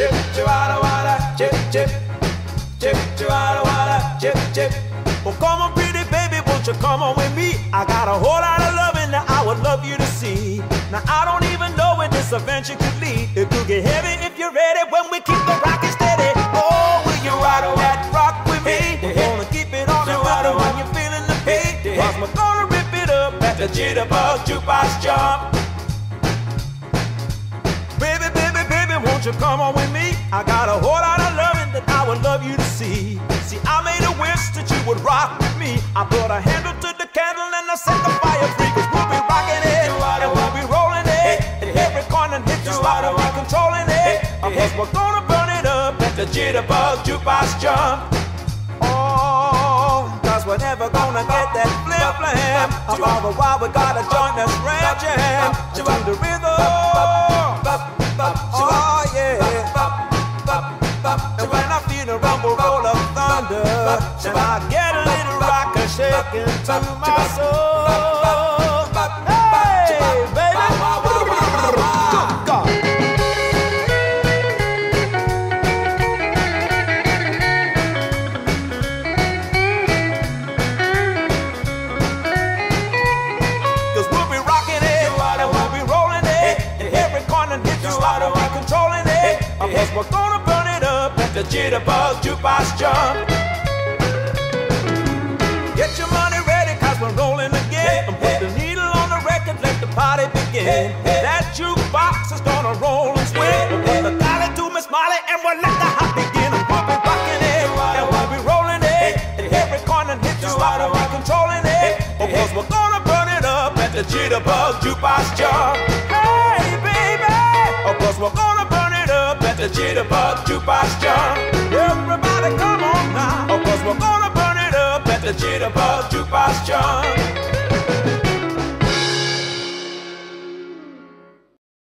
chip, chip, wada, chip, chip, chip, chip, wada, chip, chip. Well, come on, pretty baby, won't you come on with me? I got a whole lot of loving that I would love you to see. Now I don't even know where this adventure could lead. It could get heavy if you're ready when we keep the rockin' steady. Oh, will you ride that rock with me? We're gonna keep it on the rhythm when you're feeling the beat. Cause we're gonna rip it up at the Jitterbug Jukebox Jump. Won't you come on with me? I got a whole lot of loving that I would love you to see. See, I made a wish that you would rock with me. I put a handle to the candle and I set the fire free. Cause we'll be rocking it and we'll be rolling it. And every corner hit you out and we're controlling it. Cause we're gonna burn it up at the Jitterbug Jukebox Jump. Oh, cause we're never gonna get that flip flam. All the while we gotta join the ram jam to the rhythm. Thunder, I get a little rocker shaking to my soul. Hey, baby. Good God. We'll be rocking it, and we'll be rolling it. And every corner hit you out controlling it. Cause we're gonna burn it up at the Jitterbug Jukebox Jump. That jukebox is gonna roll and swing. The to Miss Molly, and we'll the begin. We'll be rocking it, and we'll be rolling it. And every corner and controlling it. We're gonna burn it up at the Jitterbug Jukebox Jump. Hey, baby! We're gonna burn it up at the Jitterbug Jukebox Jump. Everybody come on now. Because we're gonna burn it up at the Jitterbug Jukebox Jump.